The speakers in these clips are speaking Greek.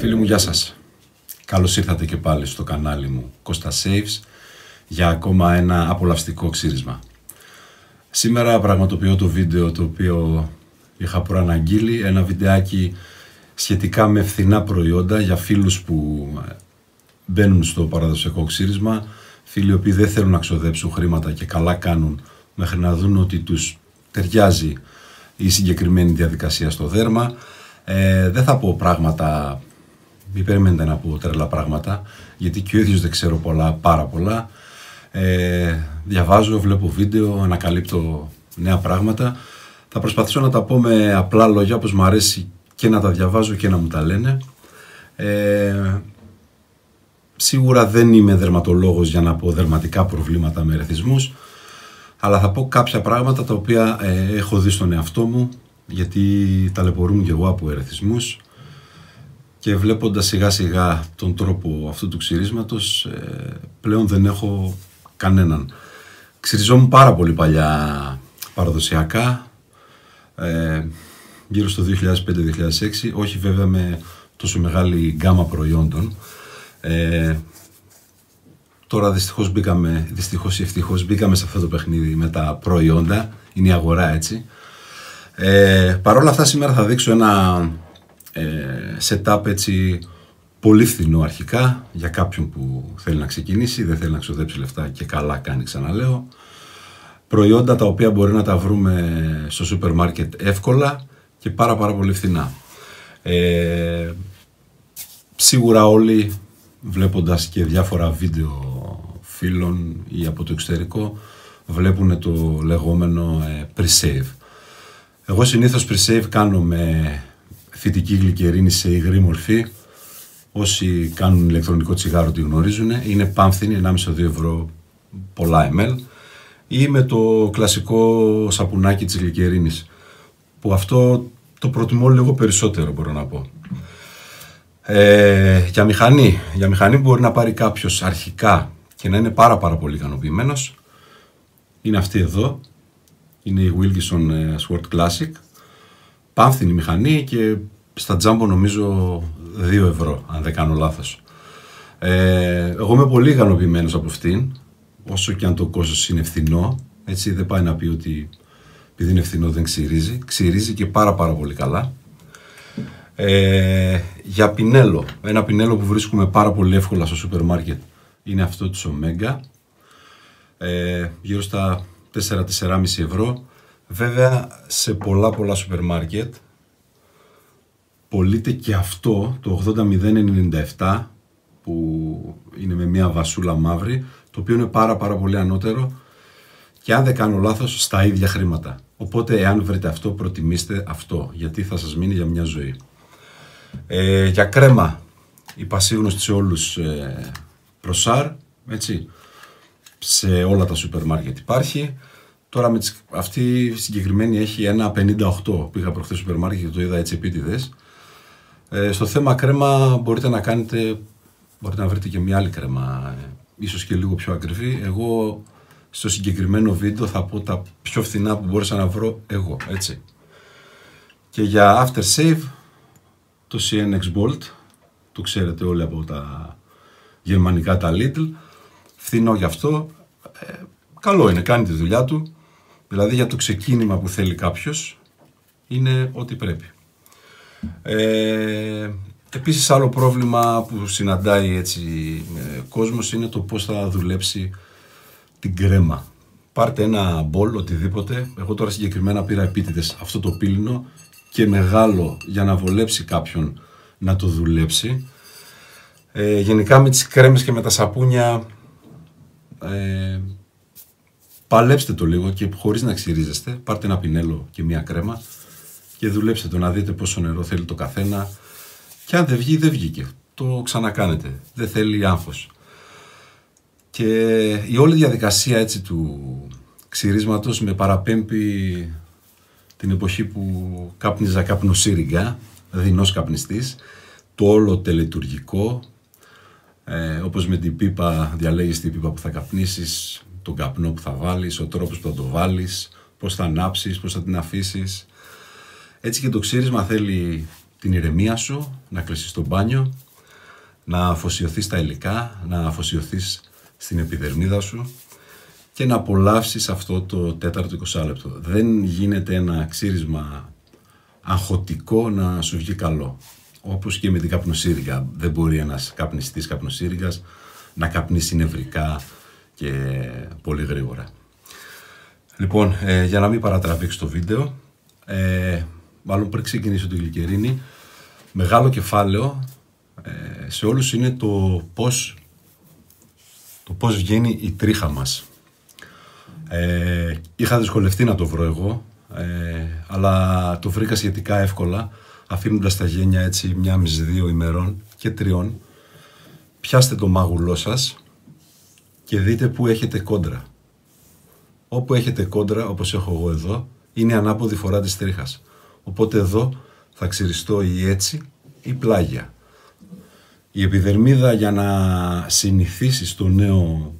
Φίλοι μου, γεια σας. Καλώς ήρθατε και πάλι στο κανάλι μου Costa Saves για ακόμα ένα απολαυστικό ξύρισμα. Σήμερα πραγματοποιώ το βίντεο το οποίο είχα προαναγγείλει, ένα βιντεάκι σχετικά με φθηνά προϊόντα για φίλους που μπαίνουν στο παραδοσιακό ξύρισμα, φίλοι οποίοι δεν θέλουν να ξοδέψουν χρήματα και καλά κάνουν μέχρι να δουν ότι τους ταιριάζει η συγκεκριμένη διαδικασία στο δέρμα. Ε, δεν θα πω πράγματα, μην περιμένετε να πω τρελά πράγματα, γιατί και ο ίδιος δεν ξέρω πολλά, πάρα πολλά. Ε, διαβάζω, βλέπω βίντεο, ανακαλύπτω νέα πράγματα. Θα προσπαθήσω να τα πω με απλά λόγια, όπως μου αρέσει και να τα διαβάζω και να μου τα λένε. Ε, σίγουρα δεν είμαι δερματολόγος για να πω δερματικά προβλήματα με ερεθισμούς, αλλά θα πω κάποια πράγματα τα οποία ε, έχω δει στον εαυτό μου, γιατί ταλαιπωρούν και εγώ από ερεθισμούς και βλέποντας σιγά σιγά τον τρόπο αυτού του ξυρίσματος, ε, πλέον δεν έχω κανέναν. Ξυριζόμουν πάρα πολύ παλιά παραδοσιακά, ε, γύρω στο 2005-2006, όχι βέβαια με τόσο μεγάλη γκάμα προϊόντων. Ε, τώρα δυστυχώς μπήκαμε, δυστυχώς ή ευτυχώς μπήκαμε σε αυτό το παιχνίδι με τα προϊόντα, είναι η αγορά έτσι. Ε, Παρ' όλα αυτά σήμερα θα δείξω ένα ε, setup έτσι πολύ φθηνό αρχικά για κάποιον που θέλει να ξεκινήσει, δεν θέλει να ξοδέψει λεφτά και καλά κάνει ξαναλέω. Προϊόντα τα οποία μπορεί να τα βρούμε στο σούπερ μάρκετ εύκολα και πάρα πάρα πολύ φθηνά. Ε, σίγουρα όλοι βλέποντας και διάφορα βίντεο φίλων ή από το εξωτερικό βλέπουν το λεγόμενο ε, pre-save. Εγώ συνήθως pre-save κάνω με φυτική γλυκερίνη σε υγρή μορφή Όσοι κάνουν ηλεκτρονικό τσιγάρο τη γνωρίζουν. Είναι πάμφθινη, 1,5-2 ευρώ πολλά ml. Ή με το κλασικό σαπουνάκι της γλυκερίνης. Που αυτό το προτιμώ λίγο περισσότερο μπορώ να πω. Ε, για μηχανή. Για μηχανή μπορεί να πάρει κάποιος αρχικά και να είναι πάρα πάρα πολύ ικανοποιημένος. Είναι αυτή εδώ. Είναι η Wilkinson ε, Sword Classic. Πάμφθινη μηχανή και στα τζάμπο νομίζω 2 ευρώ, αν δεν κάνω λάθος. Ε, εγώ είμαι πολύ ικανοποιημένος από αυτήν, όσο και αν το κόστος είναι φθηνό, έτσι δεν πάει να πει ότι επειδή είναι φθηνό δεν ξυρίζει, ξυρίζει και πάρα πάρα πολύ καλά. Ε, για πινέλο, ένα πινέλο που βρίσκουμε πάρα πολύ εύκολα στο σούπερ μάρκετ είναι αυτό της Omega, ε, γύρω στα 4-4,5 ευρώ. Βέβαια σε πολλά πολλά σούπερ μάρκετ πωλείται και αυτό το 80097 που είναι με μια βασούλα μαύρη το οποίο είναι πάρα πάρα πολύ ανώτερο και αν δεν κάνω λάθος στα ίδια χρήματα. Οπότε εάν βρείτε αυτό προτιμήστε αυτό γιατί θα σας μείνει για μια ζωή. Ε, για κρέμα η πασίγνωστη σε όλους ε, προσάρ έτσι σε όλα τα σούπερ μάρκετ υπάρχει. Τώρα με τις, αυτή η συγκεκριμένη έχει ένα 58. Πήγα προχθές στο σούπερ μάρκετ και το είδα έτσι επίτηδες. Ε, στο θέμα κρέμα μπορείτε να κάνετε, μπορείτε να βρείτε και μια άλλη κρέμα, ε, ίσως και λίγο πιο ακριβή. Εγώ στο συγκεκριμένο βίντεο θα πω τα πιο φθηνά που μπόρεσα να βρω εγώ, έτσι. Και για after save, το CNX Bolt, το ξέρετε όλοι από τα γερμανικά τα Lidl, φθηνό γι' αυτό, ε, καλό είναι, κάνει τη δουλειά του, δηλαδή για το ξεκίνημα που θέλει κάποιος, είναι ό,τι πρέπει. Ε, επίσης άλλο πρόβλημα που συναντάει έτσι ε, κόσμος είναι το πώς θα δουλέψει την κρέμα. Πάρτε ένα μπολ, οτιδήποτε. Εγώ τώρα συγκεκριμένα πήρα επίτηδες αυτό το πύλινο και μεγάλο για να βολέψει κάποιον να το δουλέψει. Ε, γενικά με τις κρέμες και με τα σαπούνια ε, παλέψτε το λίγο και χωρίς να ξυρίζεστε. Πάρτε ένα πινέλο και μία κρέμα και δουλέψτε το να δείτε πόσο νερό θέλει το καθένα και αν δεν βγει δεν βγήκε. Το ξανακάνετε. Δεν θέλει άγχος. Και η όλη διαδικασία έτσι του ξυρίσματος με παραπέμπει την εποχή που κάπνιζα κάπνο σύριγγα, δεινός καπνιστής, το όλο τελετουργικό, ε, όπως με την πίπα διαλέγεις την πίπα που θα καπνίσεις, τον καπνό που θα βάλεις, ο τρόπος που θα το βάλεις, πώς θα ανάψεις, πώς θα την αφήσεις, έτσι και το ξύρισμα θέλει την ηρεμία σου, να κλείσει στο μπάνιο, να αφοσιωθείς στα υλικά, να αφοσιωθείς στην επιδερμίδα σου και να απολαύσεις αυτό το τέταρτο 20 λεπτό. Δεν γίνεται ένα ξύρισμα αγχωτικό να σου βγει καλό. Όπως και με την καπνοσύριγγα. Δεν μπορεί ένας καπνιστής καπνοσύριγγας να καπνίσει νευρικά και πολύ γρήγορα. Λοιπόν, ε, για να μην παρατραβήξω το βίντεο, ε, μάλλον πριν ξεκινήσω το γλυκερίνη, μεγάλο κεφάλαιο ε, σε όλους είναι το πώς, το πώς βγαίνει η τρίχα μας. Ε, είχα δυσκολευτεί να το βρω εγώ, ε, αλλά το βρήκα σχετικά εύκολα, αφήνοντας τα γένια έτσι μια μισή δύο ημερών και τριών. Πιάστε το μάγουλό σας και δείτε πού έχετε κόντρα. Όπου έχετε κόντρα, όπως έχω εγώ εδώ, είναι ανάποδη φορά της τρίχας. Οπότε εδώ θα ξυριστώ ή έτσι ή πλάγια. Η επιδερμίδα για να συνηθίσει στο νέο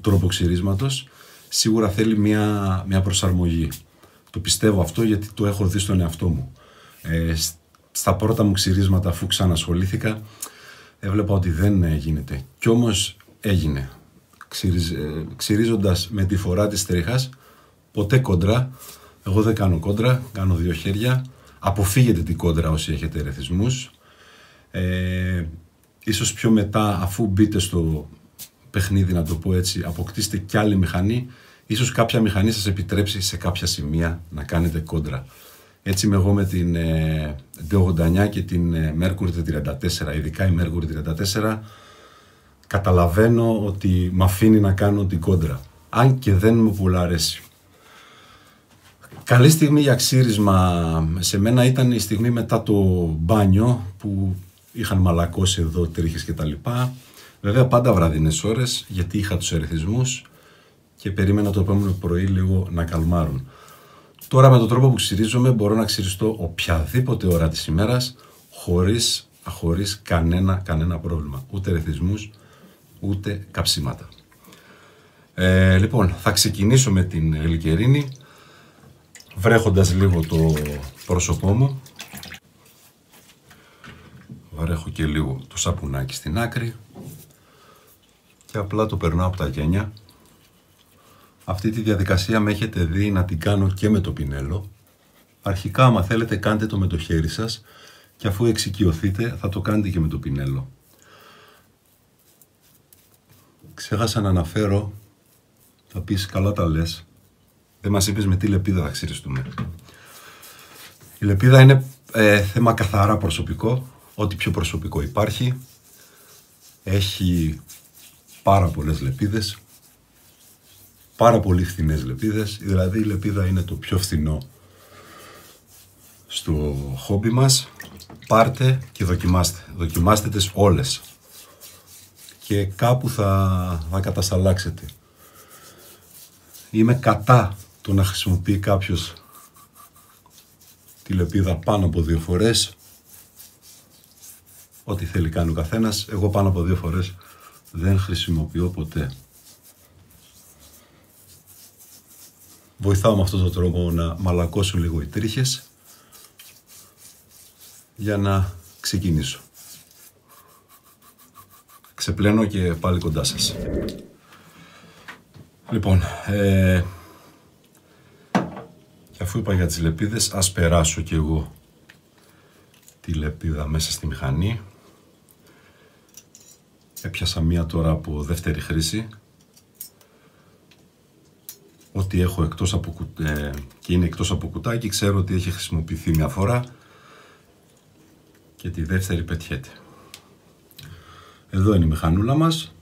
τρόπο ξυρίσματος σίγουρα θέλει μια, μια προσαρμογή. Το πιστεύω αυτό γιατί το έχω δει στον εαυτό μου. Ε, στα πρώτα μου ξυρίσματα αφού ξανασχολήθηκα έβλεπα ότι δεν γίνεται. Κι όμως έγινε. Ξυριζ, ε, ξυρίζοντας με τη φορά της τρίχας, ποτέ κόντρα. Εγώ δεν κάνω κόντρα, κάνω δύο χέρια. Αποφύγετε την κόντρα όσοι έχετε ερεθισμούς. Ε, ίσως πιο μετά αφού μπείτε στο παιχνίδι να το πω έτσι αποκτήσετε κι άλλη μηχανή ίσως κάποια μηχανή σας επιτρέψει σε κάποια σημεία να κάνετε κόντρα. Έτσι είμαι εγώ με την ε, D89 και την ε, Mercury 34, ειδικά η Mercury 34 καταλαβαίνω ότι με αφήνει να κάνω την κόντρα. Αν και δεν μου πολύ αρέσει. Καλή στιγμή για ξύρισμα σε μένα ήταν η στιγμή μετά το μπάνιο που είχαν μαλακώσει εδώ τρίχες και τα λοιπά. Βέβαια πάντα βραδινές ώρες γιατί είχα τους ερεθισμούς και περίμενα το επόμενο πρωί λίγο να καλμάρουν. Τώρα με τον τρόπο που ξυρίζομαι μπορώ να ξυριστώ οποιαδήποτε ώρα της ημέρας χωρίς, χωρίς κανένα, κανένα πρόβλημα. Ούτε ερεθισμούς, ούτε καψίματα. Ε, λοιπόν, θα ξεκινήσω με την γλυκερίνη βρέχοντας λίγο το πρόσωπό μου βαρέχω και λίγο το σαπουνάκι στην άκρη και απλά το περνάω από τα γένια. Αυτή τη διαδικασία με έχετε δει να την κάνω και με το πινέλο. Αρχικά, άμα θέλετε, κάντε το με το χέρι σας και αφού εξοικειωθείτε θα το κάνετε και με το πινέλο. Ξέχασα να αναφέρω, θα πεις καλά τα λες, δεν μας είπες με τι λεπίδα θα ξυριστούμε. Η λεπίδα είναι ε, θέμα καθαρά προσωπικό, ό,τι πιο προσωπικό υπάρχει. Έχει πάρα πολλές λεπίδες, πάρα πολύ φθηνές λεπίδες, δηλαδή η λεπίδα είναι το πιο φθηνό στο χόμπι μας. Πάρτε και δοκιμάστε. Δοκιμάστε τις όλες. Και κάπου θα, θα κατασταλάξετε. Είμαι κατά το να χρησιμοποιεί κάποιος τη λεπίδα πάνω από δύο φορές Ό,τι θέλει κάνει ο καθένας. Εγώ πάνω από δύο φορές δεν χρησιμοποιώ ποτέ. Βοηθάω με αυτόν τον τρόπο να μαλακώσουν λίγο οι τρίχες για να ξεκινήσω. Ξεπλένω και πάλι κοντά σας. Λοιπόν, ε, και αφού είπα για τις λεπίδες, ας περάσω κι εγώ τη λεπίδα μέσα στη μηχανή. Έπιασα μία τώρα από δεύτερη χρήση. Ό,τι έχω εκτός από, ε, και είναι εκτός από κουτάκι ξέρω ότι έχει χρησιμοποιηθεί μια φορά και τη δεύτερη πετιέται. Εδώ είναι η μηχανούλα μας.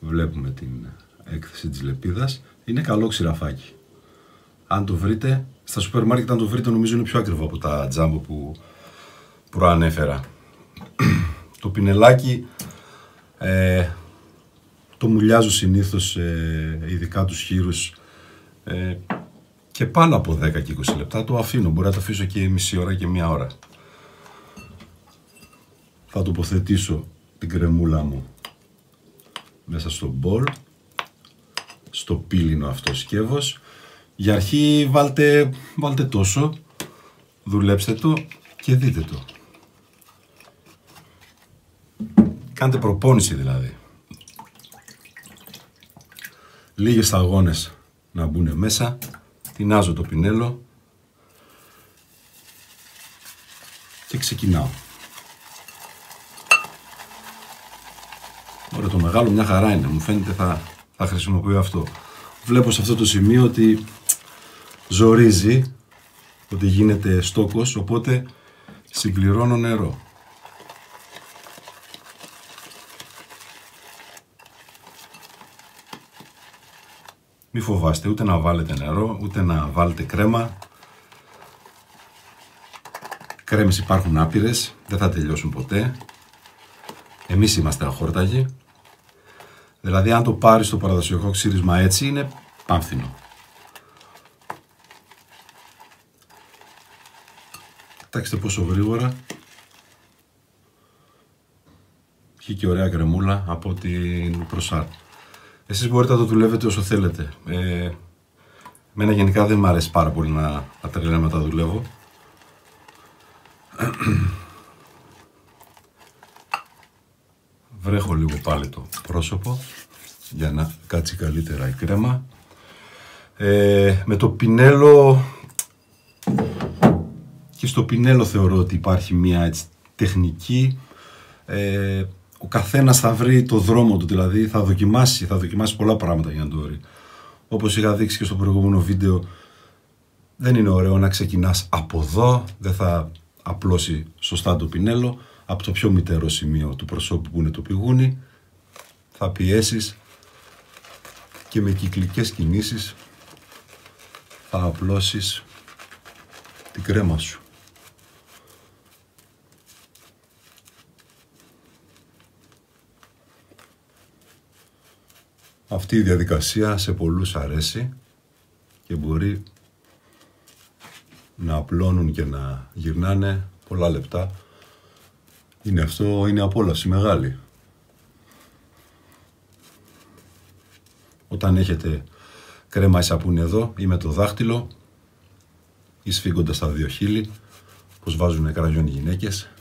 Βλέπουμε την έκθεση της λεπίδας. Είναι καλό ξηραφάκι. Αν το βρείτε, στα σούπερ μάρκετ αν το βρείτε νομίζω είναι πιο ακριβό από τα τζάμπο που προανέφερα. Το πινελάκι ε, το μουλιάζω συνήθως ε, ειδικά τους χείρους ε, και πάνω από 10 και 20 λεπτά το αφήνω, μπορεί να το αφήσω και μισή ώρα και μία ώρα. Θα τοποθετήσω την κρεμούλα μου μέσα στο μπολ, στο πύλινο αυτό σκεύος. Για αρχή βάλτε, βάλτε τόσο, δουλέψτε το και δείτε το. Κάντε προπόνηση δηλαδή. Λίγες σταγόνες να μπουν μέσα. Τεινάζω το πινέλο. Και ξεκινάω. Το μεγάλο μια χαρά είναι. Μου φαίνεται θα, θα χρησιμοποιώ αυτό. Βλέπω σε αυτό το σημείο ότι ζορίζει, ότι γίνεται στόκος, οπότε συμπληρώνω νερό. Μη φοβάστε ούτε να βάλετε νερό, ούτε να βάλετε κρέμα. Κρέμες υπάρχουν άπειρες, δεν θα τελειώσουν ποτέ. Εμείς είμαστε αχόρταγοι. Δηλαδή αν το πάρεις το παραδοσιακό ξύρισμα έτσι είναι πάμφθινο. Κοιτάξτε πόσο γρήγορα έχει και ωραία κρεμούλα από την Προσάρ. Εσείς μπορείτε να το δουλεύετε όσο θέλετε. Ε, Μένα γενικά δεν μου αρέσει πάρα πολύ να, να τρελαίω τα δουλεύω. Βρέχω λίγο πάλι το πρόσωπο για να κάτσει καλύτερα η κρέμα. Ε, με το πινέλο και στο πινέλο θεωρώ ότι υπάρχει μια έτσι, τεχνική ε, ο καθένας θα βρει το δρόμο του, δηλαδή θα δοκιμάσει, θα δοκιμάσει πολλά πράγματα για να το βρει. Όπως είχα δείξει και στο προηγούμενο βίντεο, δεν είναι ωραίο να ξεκινάς από εδώ, δεν θα απλώσει σωστά το πινέλο, από το πιο μητερό σημείο του προσώπου που είναι το πηγούνι, θα πιέσεις και με κυκλικές κινήσεις θα απλώσεις την κρέμα σου. Αυτή η διαδικασία σε πολλούς αρέσει και μπορεί να απλώνουν και να γυρνάνε πολλά λεπτά. Είναι αυτό, είναι απόλαυση μεγάλη. Όταν έχετε κρέμα ή σαπούνι εδώ ή με το δάχτυλο ή σφίγγοντας τα δύο χείλη, πως βάζουν κραγιόν οι γυναίκες,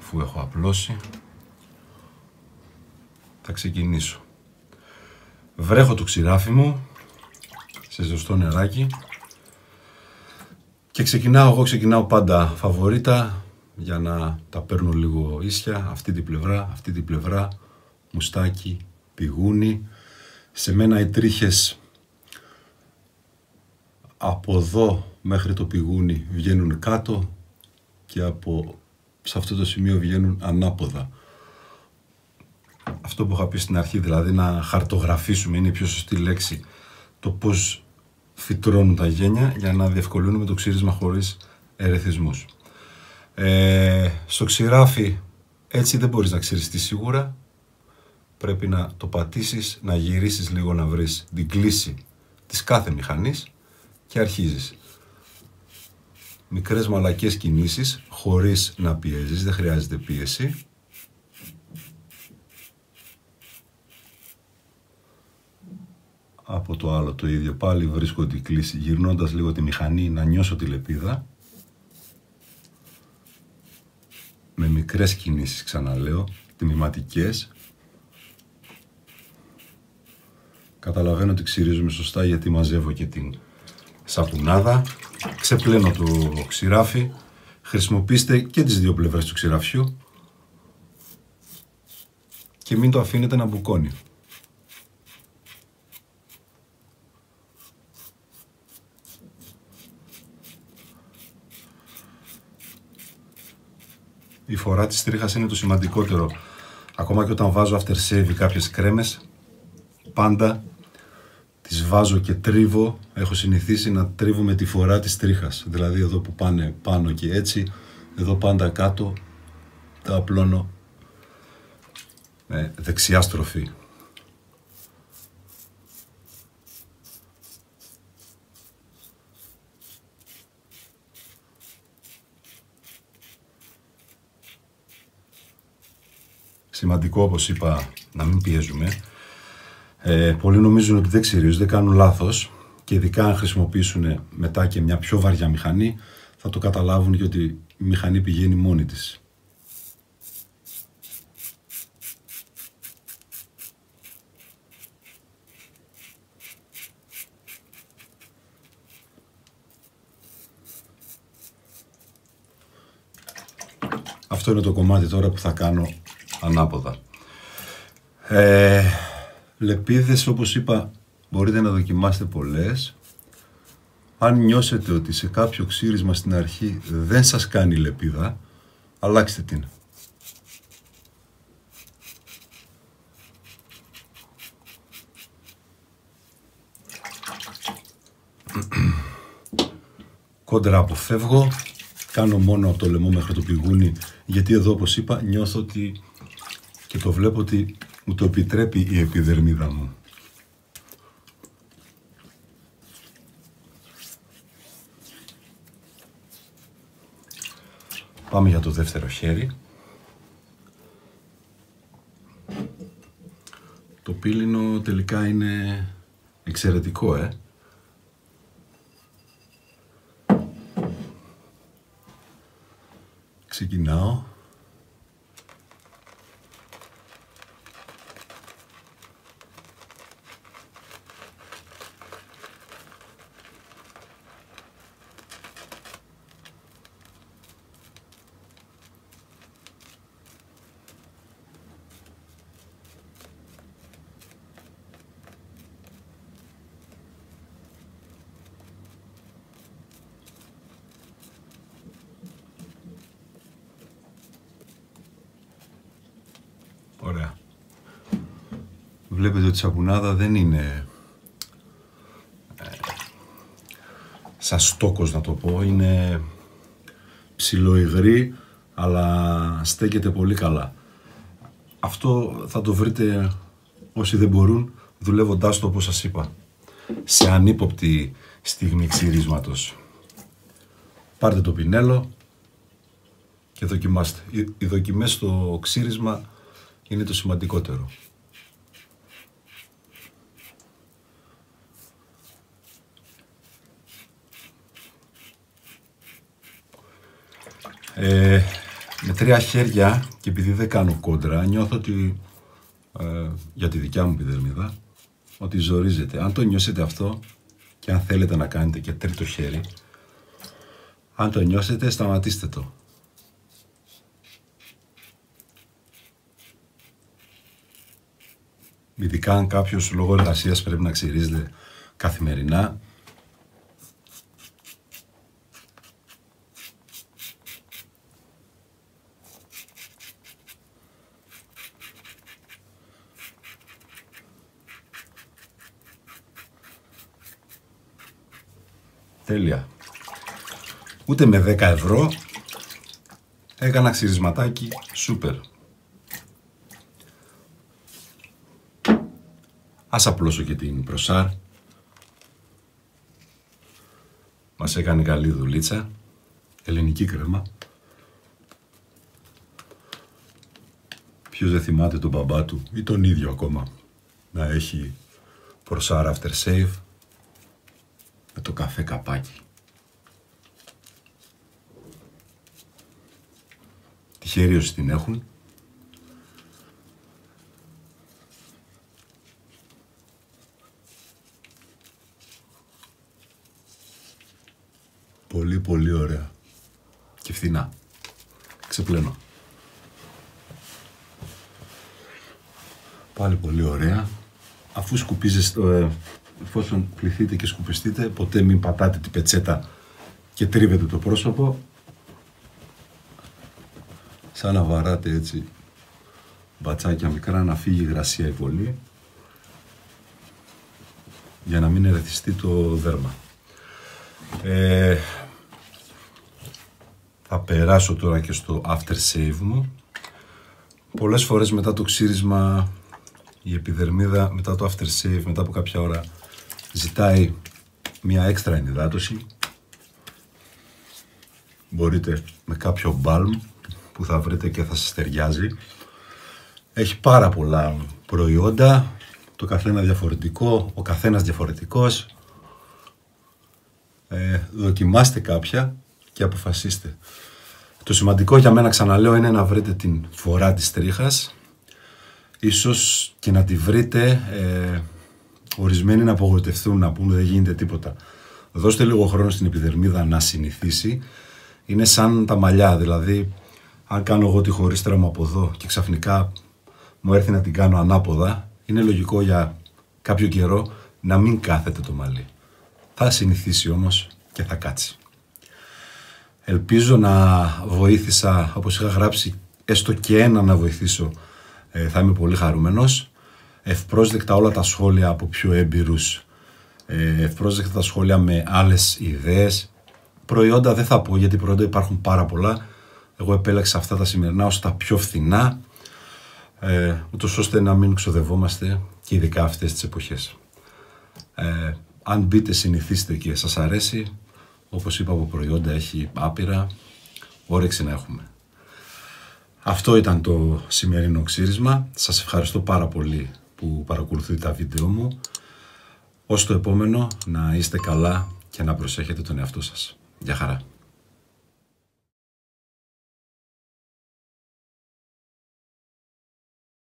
αφού έχω απλώσει θα ξεκινήσω βρέχω το ξηράφι μου σε ζεστό νεράκι και ξεκινάω, εγώ ξεκινάω πάντα φαβορίτα για να τα παίρνω λίγο ίσια αυτή την πλευρά, αυτή την πλευρά μουστάκι, πηγούνι σε μένα οι τρίχες από εδώ μέχρι το πηγούνι βγαίνουν κάτω και από σε αυτό το σημείο βγαίνουν ανάποδα. Αυτό που είχα πει στην αρχή, δηλαδή να χαρτογραφήσουμε, είναι η πιο σωστή λέξη, το πώς φυτρώνουν τα γένια για να διευκολύνουμε το ξύρισμα χωρίς ερεθισμούς. Ε, στο ξηράφι έτσι δεν μπορείς να ξυριστείς σίγουρα, πρέπει να το πατήσεις, να γυρίσεις λίγο να βρεις την κλίση της κάθε μηχανής και αρχίζεις μικρές μαλακές κινήσεις χωρίς να πιέζεις, δεν χρειάζεται πίεση. Από το άλλο το ίδιο πάλι βρίσκω την κλίση γυρνώντας λίγο τη μηχανή να νιώσω τη λεπίδα. Με μικρές κινήσεις ξαναλέω, τμηματικές. Καταλαβαίνω ότι ξυρίζουμε σωστά γιατί μαζεύω και την σαπουνάδα ξεπλένω το ξηράφι χρησιμοποιήστε και τις δύο πλευρές του ξηραφιού και μην το αφήνετε να μπουκώνει. Η φορά της τρίχας είναι το σημαντικότερο. Ακόμα και όταν βάζω after shave κάποιες κρέμες, πάντα τις βάζω και τρίβω, έχω συνηθίσει να τρίβω με τη φορά της τρίχας. Δηλαδή εδώ που πάνε πάνω και έτσι, εδώ πάντα κάτω, τα απλώνω με δεξιά στροφή. Σημαντικό, όπως είπα, να μην πιέζουμε. Ε, πολλοί νομίζουν ότι δεν ξυρίζουν, δεν κάνουν λάθος και ειδικά αν χρησιμοποιήσουν μετά και μια πιο βαριά μηχανή θα το καταλάβουν και ότι η μηχανή πηγαίνει μόνη της. Αυτό είναι το κομμάτι τώρα που θα κάνω ανάποδα. Ε, λεπίδες όπως είπα μπορείτε να δοκιμάσετε πολλές. Αν νιώσετε ότι σε κάποιο ξύρισμα στην αρχή δεν σας κάνει λεπίδα, αλλάξτε την. Κόντρα αποφεύγω, κάνω μόνο από το λαιμό μέχρι το πηγούνι, γιατί εδώ όπως είπα νιώθω ότι και το βλέπω ότι μου το επιτρέπει η επιδερμίδα μου. Πάμε για το δεύτερο χέρι. Το πύλινο τελικά είναι εξαιρετικό, ε. Ξεκινάω. Ωραία. Βλέπετε ότι η σαπουνάδα δεν είναι ε, σαν στόκος να το πω, είναι ψιλοϊγρή αλλά στέκεται πολύ καλά. Αυτό θα το βρείτε όσοι δεν μπορούν δουλεύοντάς το όπως σας είπα σε ανύποπτη στιγμή ξυρίσματος. Πάρτε το πινέλο και δοκιμάστε. Οι δοκιμές στο ξύρισμα είναι το σημαντικότερο. Ε, με τρία χέρια και επειδή δεν κάνω κόντρα νιώθω ότι ε, για τη δικιά μου επιδερμίδα ότι ζορίζεται. Αν το νιώσετε αυτό και αν θέλετε να κάνετε και τρίτο χέρι αν το νιώσετε σταματήστε το. Ειδικά αν κάποιος λόγω εργασίας πρέπει να ξυρίζεται καθημερινά. Τέλεια. Ούτε με 10 ευρώ έκανα ξυρισματάκι σούπερ. Ας απλώσω και την προσάρ. Μας έκανε καλή δουλίτσα. Ελληνική κρέμα. Ποιος δεν θυμάται τον μπαμπά του ή τον ίδιο ακόμα να έχει προσάρ after save με το καφέ καπάκι. Τυχαίρι όσοι την έχουν Πολύ πολύ ωραία. Και φθηνά. Ξεπλένω. Πάλι πολύ ωραία. Αφού σκουπίζεστε, ε, εφόσον πληθείτε και σκουπιστείτε, ποτέ μην πατάτε την πετσέτα και τρίβετε το πρόσωπο. Σαν να βαράτε έτσι μπατσάκια μικρά να φύγει η γρασία η πολύ για να μην ερεθιστεί το δέρμα. Ε, θα περάσω τώρα και στο after save μου. Πολλές φορές μετά το ξύρισμα η επιδερμίδα μετά το after save, μετά από κάποια ώρα ζητάει μια έξτρα ενυδάτωση. Μπορείτε με κάποιο balm που θα βρείτε και θα σας ταιριάζει Έχει πάρα πολλά προϊόντα, το καθένα διαφορετικό, ο καθένας διαφορετικός. Ε, δοκιμάστε κάποια και αποφασίστε. Το σημαντικό για μένα, ξαναλέω, είναι να βρείτε την φορά της τρίχας. Ίσως και να τη βρείτε, ε, ορισμένοι να απογοητευτούν, να πούν δεν γίνεται τίποτα. Δώστε λίγο χρόνο στην επιδερμίδα να συνηθίσει. Είναι σαν τα μαλλιά, δηλαδή αν κάνω εγώ τη χωρίστρα μου από εδώ και ξαφνικά μου έρθει να την κάνω ανάποδα, είναι λογικό για κάποιο καιρό να μην κάθεται το μαλλί. Θα συνηθίσει όμως και θα κάτσει. Ελπίζω να βοήθησα, όπως είχα γράψει, έστω και ένα να βοηθήσω. Ε, θα είμαι πολύ χαρούμενος. Ευπρόσδεκτα όλα τα σχόλια από πιο έμπειρους. Ε, ευπρόσδεκτα τα σχόλια με άλλες ιδέες. Προϊόντα δεν θα πω, γιατί προϊόντα υπάρχουν πάρα πολλά. Εγώ επέλεξα αυτά τα σημερινά ως τα πιο φθηνά, ε, ούτως ώστε να μην ξοδευόμαστε και ειδικά αυτές τις εποχές. Ε, αν μπείτε, συνηθίστε και σας αρέσει, όπως είπα από προϊόντα έχει άπειρα, όρεξη να έχουμε. Αυτό ήταν το σημερινό ξύρισμα. Σας ευχαριστώ πάρα πολύ που παρακολουθείτε τα βίντεο μου. Ως το επόμενο να είστε καλά και να προσέχετε τον εαυτό σας. Γεια χαρά.